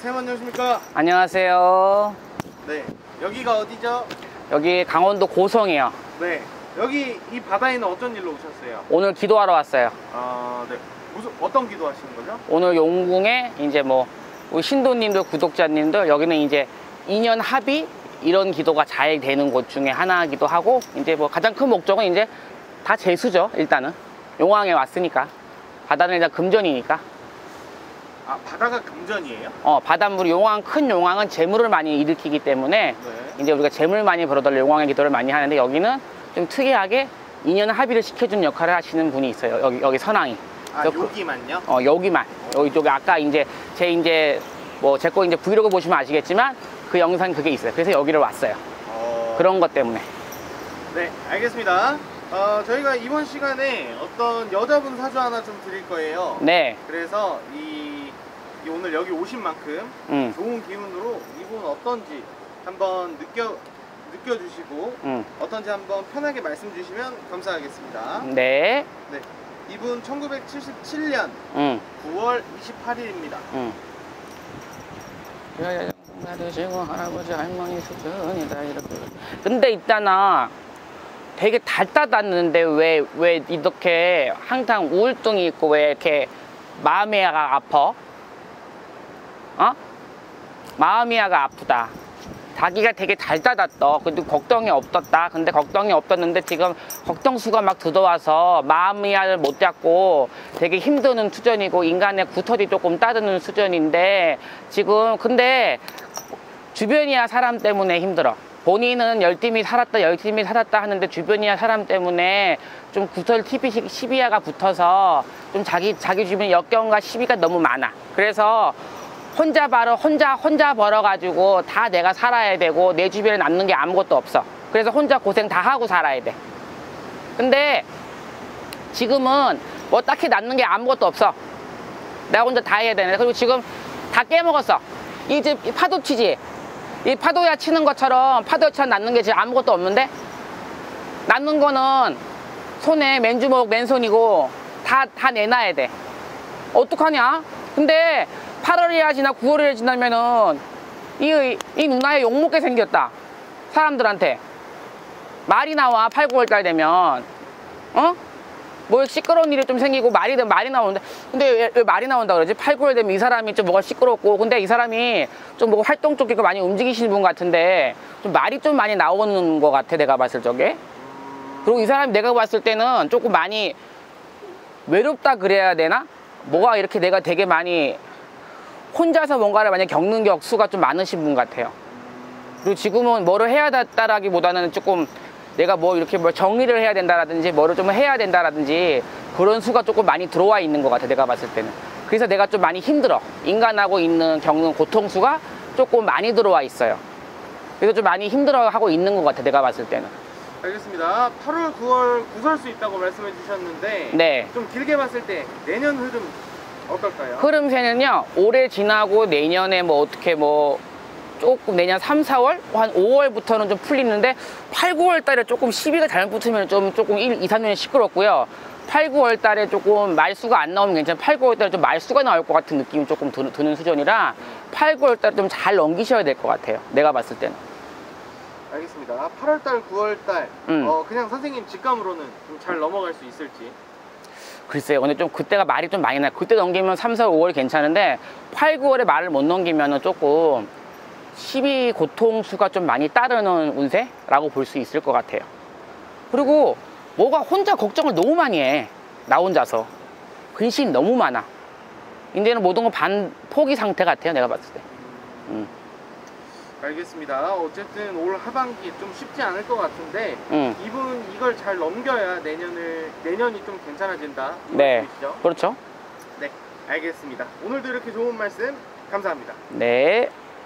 선생님 안녕하십니까? 안녕하세요. 네. 여기가 어디죠? 여기 강원도 고성이요. 네. 여기 이 바다에는 어쩐 일로 오셨어요? 오늘 기도하러 왔어요. 아, 네. 무슨 어떤 기도 하시는 거죠? 오늘 용궁에 이제 뭐 우리 신도님들 구독자님들 여기는 이제 인연 합의 이런 기도가 잘 되는 곳 중에 하나이기도 하고 이제 뭐 가장 큰 목적은 이제 다 재수죠 일단은 용왕에 왔으니까 바다는 일단 금전이니까 아, 바다가 금전이에요? 어 바닷물 용왕 큰 용왕은 재물을 많이 일으키기 때문에 네. 이제 우리가 재물 많이 벌어달라 용왕의 기도를 많이 하는데 여기는 좀 특이하게 인연 합의를 시켜준 역할을 하시는 분이 있어요 여기 여기 선왕이 아, 그- 여기만요? 어 여기만 여기 쪽에 아까 이제 제 이제 뭐 제 거 이제 브이로그 보시면 아시겠지만 그 영상 그게 있어요. 그래서 여기를 왔어요. 어... 그런 것 때문에. 네, 알겠습니다. 어, 저희가 이번 시간에 어떤 여자분 사주 하나 좀 드릴 거예요. 네. 그래서 이, 이 오늘 여기 오신 만큼 음. 좋은 기운으로 이분 어떤지 한번 느껴 느껴주시고 음. 어떤지 한번 편하게 말씀 주시면 감사하겠습니다. 네. 네, 이분 1977년 음. 9월 28일입니다. 음. 할아버지 할머니 수준이다 이렇게. 근데 있잖아. 되게 달다놨는데 왜 왜 이렇게 항상 우울증이 있고 왜 이렇게 마음이 아파? 어? 마음이 아프다. 자기가 되게 잘 닫았어. 근데 걱정이 없었다. 근데 걱정이 없었는데 지금 걱정수가 막 들어와서 마음이야를 못 잡고 되게 힘드는 수준이고 인간의 구털이 조금 따르는 수준인데 지금 근데 주변이야 사람 때문에 힘들어. 본인은 열심히 살았다, 열심히 살았다 하는데 주변이야 사람 때문에 좀 구설 TV 시비야가 붙어서 좀 자기, 자기 주변 역경과 시비가 너무 많아. 그래서 혼자 벌어, 혼자, 혼자 벌어가지고 다 내가 살아야 되고 내 주변에 남는 게 아무것도 없어. 그래서 혼자 고생 다 하고 살아야 돼. 근데 지금은 뭐 딱히 남는 게 아무것도 없어. 내가 혼자 다 해야 되네. 그리고 지금 다 깨먹었어. 이집 파도 치지. 이 파도야 치는 것처럼 파도처럼 낳는 게 지금 아무것도 없는데 낳는 거는 손에 맨주먹 맨손이고 다 다 내놔야 돼. 어떡하냐? 근데 8월이야 지나 9월이야 지나면은 이, 이 누나의 욕먹게 생겼다. 사람들한테. 말이 나와 8, 9월 달 되면 어? 뭐 시끄러운 일이 좀 생기고 말이 말이 나오는데 근데 왜, 왜 말이 나온다 그러지? 8, 9월 되면 이 사람이 좀 뭐가 시끄럽고 근데 이 사람이 좀 뭐 활동적이고 많이 움직이시는 분 같은데 좀 말이 좀 많이 나오는 것 같아 내가 봤을 적에 그리고 이 사람이 내가 봤을 때는 조금 많이 외롭다 그래야 되나? 뭐가 이렇게 내가 되게 많이 혼자서 뭔가를 많이 겪는 격수가 좀 많으신 분 같아요. 그리고 지금은 뭐를 해야 됐다라기보다는 조금 내가 뭐 이렇게 뭐 정리를 해야 된다라든지 뭐를 좀 해야 된다라든지 그런 수가 조금 많이 들어와 있는 것 같아 내가 봤을 때는. 그래서 내가 좀 많이 힘들어. 인간하고 있는 겪는 고통수가 조금 많이 들어와 있어요. 그래서 좀 많이 힘들어 하고 있는 것 같아 내가 봤을 때는. 알겠습니다. 8월, 9월 구설 수 있다고 말씀해 주셨는데 네. 좀 길게 봤을 때 내년 흐름 어떨까요? 흐름새는요 올해 지나고 내년에 뭐 어떻게 뭐 조금 내년 3, 4월? 한 5월부터는 좀 풀리는데 8, 9월 달에 조금 시비가 잘못 붙으면 좀 조금 1, 2, 3년이 시끄럽고요. 8, 9월 달에 조금 말수가 안 나오면 괜찮아요. 8, 9월 달에 좀 말수가 나올 것 같은 느낌이 조금 드, 드는 수준이라 8, 9월 달에 좀 잘 넘기셔야 될 것 같아요. 내가 봤을 때는. 알겠습니다. 8월 달, 9월 달. 음. 어, 그냥 선생님 직감으로는 좀 잘 넘어갈 수 있을지 글쎄요. 근데 좀 그때가 말이 좀 많이 나요. 그때 넘기면 3, 4, 5월 괜찮은데 8, 9월에 말을 못 넘기면 조금 12 고통수가 좀 많이 따르는 운세라고 볼 수 있을 것 같아요. 그리고 뭐가 혼자 걱정을 너무 많이 해. 나 혼자서. 근심이 너무 많아. 이제는 모든 거 반 포기 상태 같아요. 내가 봤을 때. 음. 알겠습니다. 어쨌든 올 하반기 좀 쉽지 않을 것 같은데 음. 이분 이걸 잘 넘겨야 내년을 내년이 좀 괜찮아진다. 이 네. 말씀이시죠? 그렇죠. 네, 알겠습니다. 오늘도 이렇게 좋은 말씀 감사합니다. 네.